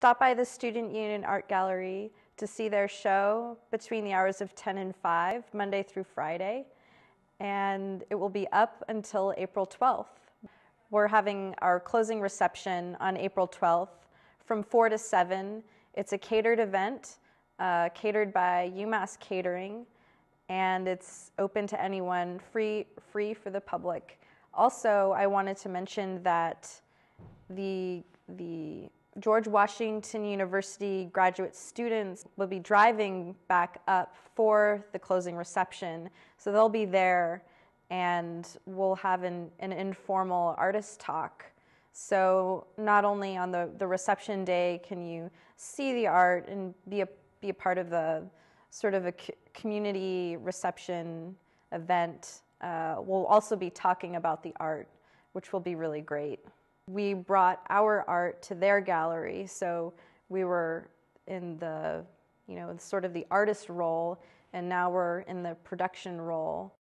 Stop by the Student Union Art Gallery to see their show between the hours of 10 and 5, Monday through Friday. And it will be up until April 12th. We're having our closing reception on April 12th from 4 to 7. It's a catered event, uh, catered by UMass Catering, and it's open to anyone, free, free for the public. Also, I wanted to mention that the, the George Washington University graduate students will be driving back up for the closing reception. So they'll be there and we'll have an, an informal artist talk. So not only on the, the reception day can you see the art and be a, be a part of the sort of a community reception event, uh, we'll also be talking about the art, which will be really great. We brought our art to their gallery, so we were in the, you know, sort of the artist role, and now we're in the production role.